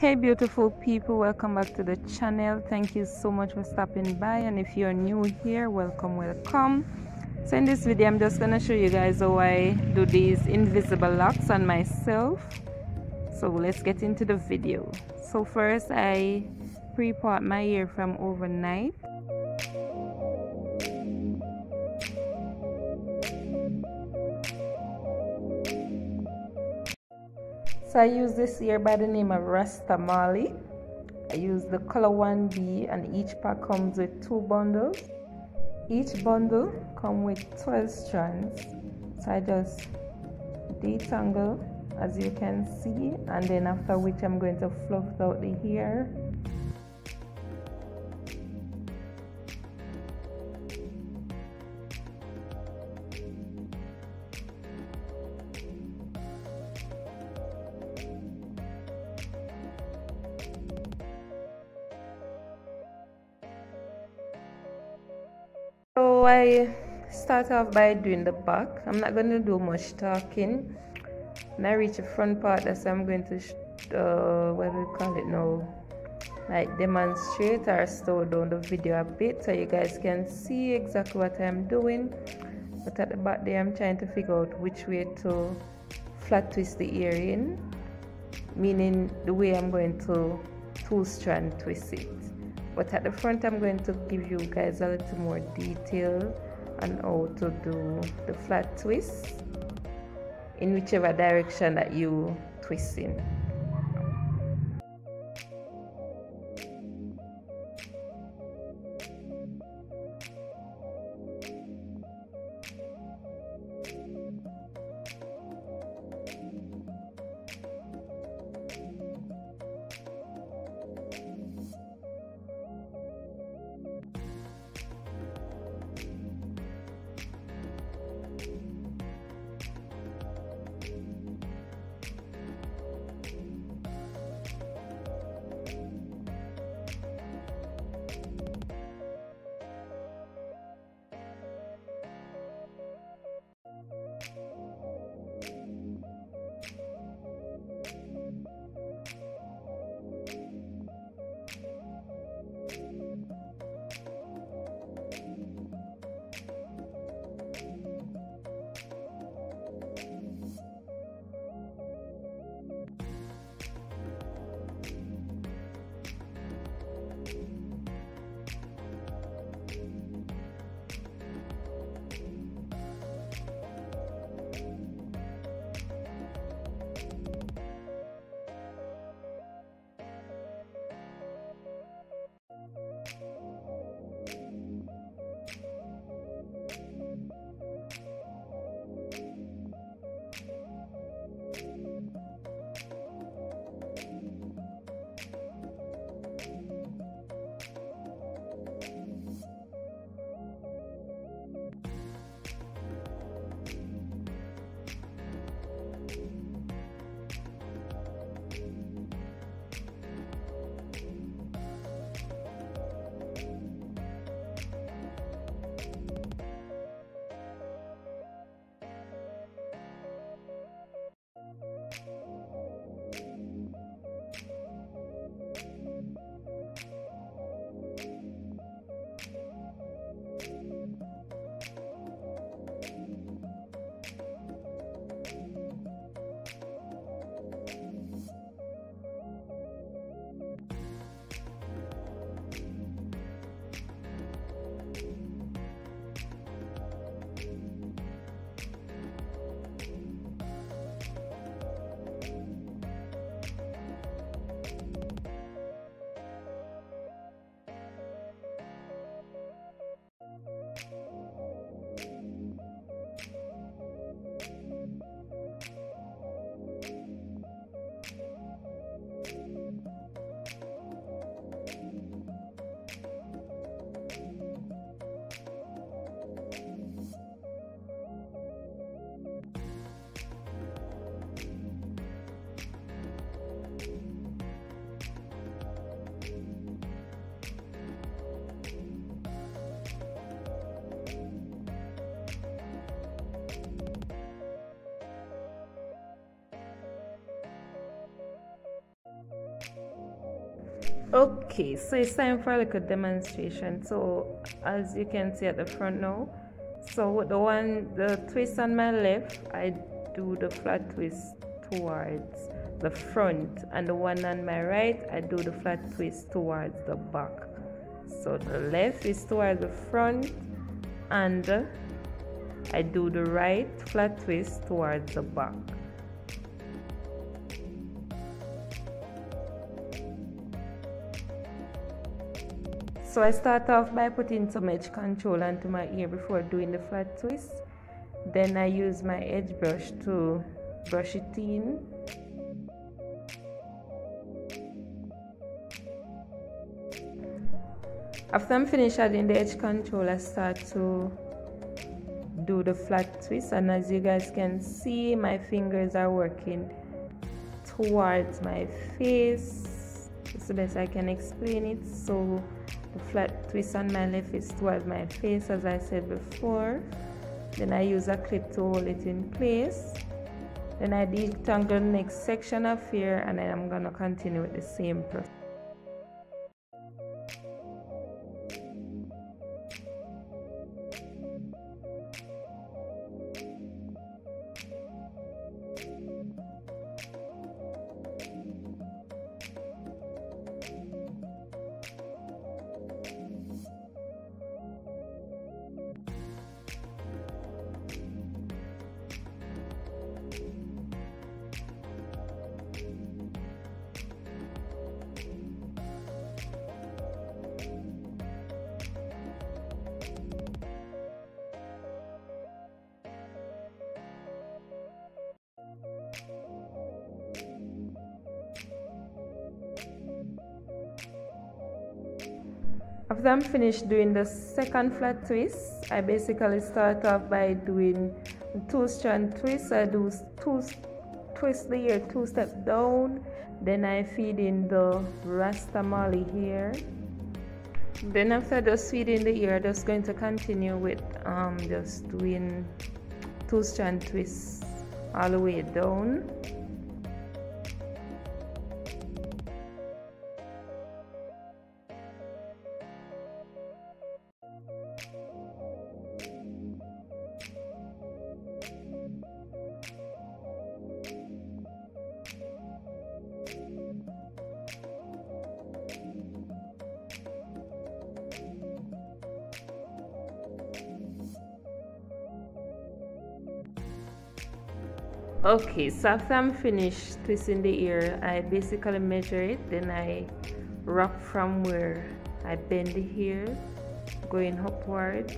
hey beautiful people welcome back to the channel. Thank you so much for stopping by and if you're new here welcome welcome. So in this video i'm just going to show you guys how i do these invisible locs on myself. So let's get into the video. So first i pre-part my hair from overnight So I use this here by the name of Rasta Marley. I use the color 1B and each pack comes with two bundles. Each bundle come with 12 strands. So I just detangle as you can see and then after which I'm going to fluff out the hair So I start off by doing the back. I'm not going to do much talking. When I reach the front part, that's I'm going to, uh, what do we call it now? Like demonstrate or slow down the video a bit so you guys can see exactly what I'm doing. But at the back there, I'm trying to figure out which way to flat twist the ear in, meaning the way I'm going to two strand twist it but at the front I'm going to give you guys a little more detail on how to do the flat twist in whichever direction that you twist in. Okay so it's time for like a demonstration. So as you can see at the front now so the one the twist on my left I do the flat twist towards the front and the one on my right I do the flat twist towards the back. So the left is towards the front and I do the right flat twist towards the back So I start off by putting some edge control onto my ear before doing the flat twist. Then I use my edge brush to brush it in. After I'm finished adding the edge control, I start to do the flat twist and as you guys can see, my fingers are working towards my face. It's the best I can explain it. So the flat twist on my left is towards my face as I said before. Then I use a clip to hold it in place. Then I detangle the next section of here and then I'm gonna continue with the same process After I'm finished doing the second flat twist, I basically start off by doing two strand twists. I do two twist the ear two steps down, then I feed in the Rasta Marley here. Then after just feeding the ear, just going to continue with um, just doing two strand twists all the way down. Okay so after i'm finished twisting the ear. I basically measure it then i wrap from where i bend the hair going upward.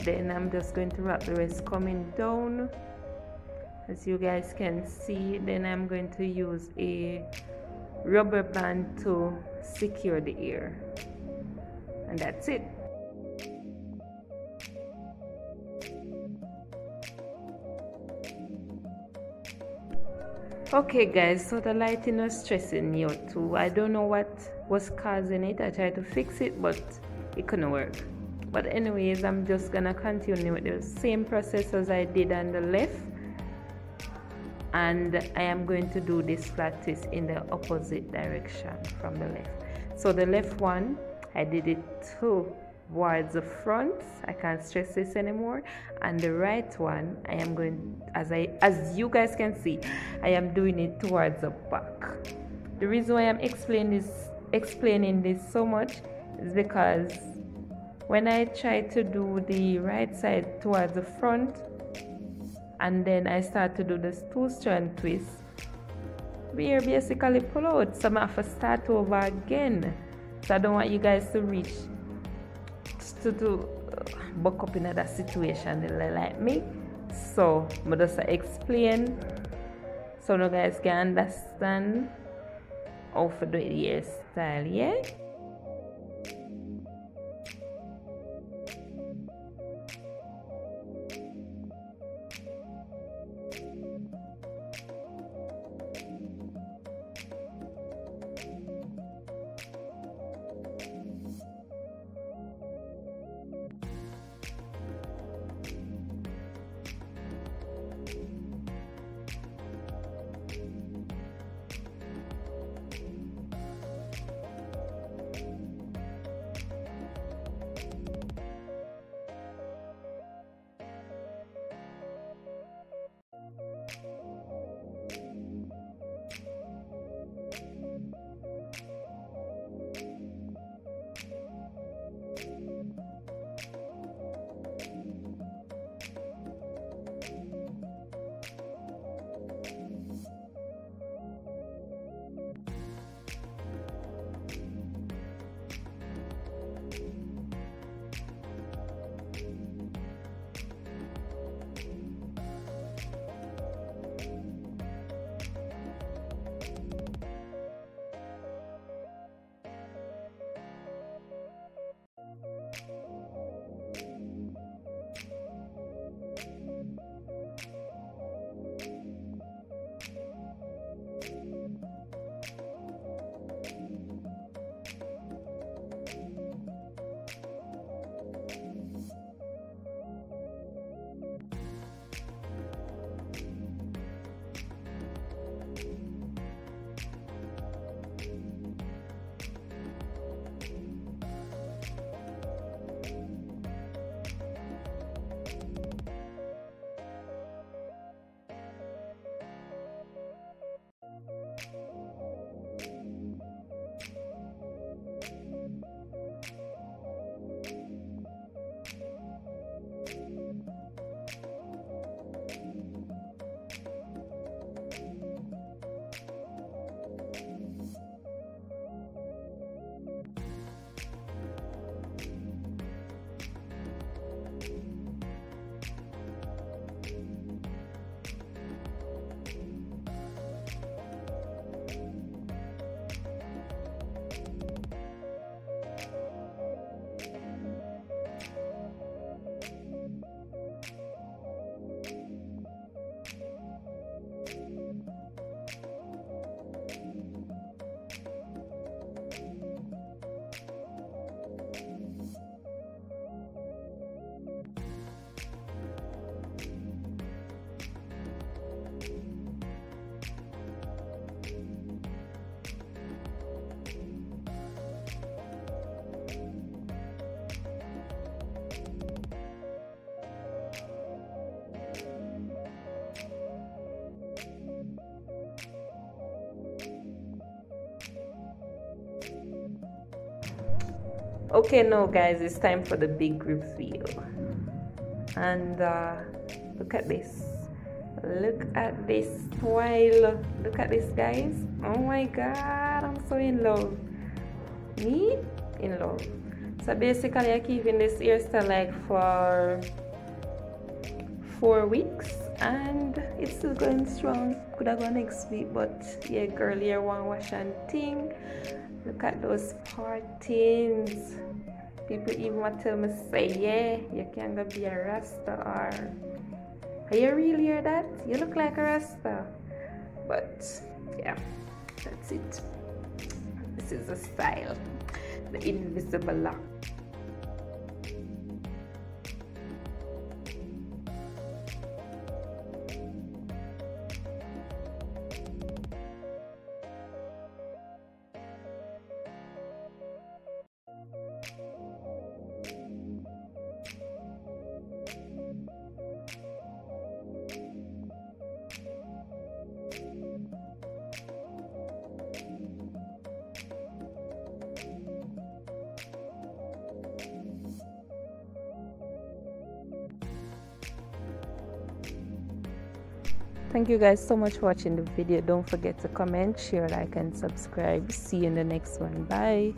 Then i'm just going to wrap the rest coming down. As you guys can see then i'm going to use a rubber band to secure the ear. And that's it okay guys so the lighting was stressing me out too. I don't know what was causing it. I tried to fix it but it couldn't work. But anyways i'm just gonna continue with the same process as i did on the left. And i am going to do this twist in the opposite direction from the left. So the left one i did it too towards the front. I can't stress this anymore. And the right one i am going as i as you guys can see i am doing it towards the back. The reason why i'm explaining this explaining this so much is because when i try to do the right side towards the front and then i start to do this two strand twist we are basically pull out. So i have to start over again. So i don't want you guys to reach to uh, buck up in that situation like me. So I'm just explain. So you guys can understand how to do hairstyle yeah okay now guys it's time for the big reveal. And uh, look at this. Look at this smile. Look at this guys. Oh my god i'm so in love. Me? In love. So basically i keep in this hairstyle like for four weeks and it's still going strong. Could have gone next week? But yeah girl here one wash and thing. Look at those partings. People even want to me say yeah you can go be a rasta or are you really hear that? You look like a rasta. But yeah that's it. This is the style the invisible loc thank you guys so much for watching the video. Don't forget to comment share like and subscribe. See you in the next one. Bye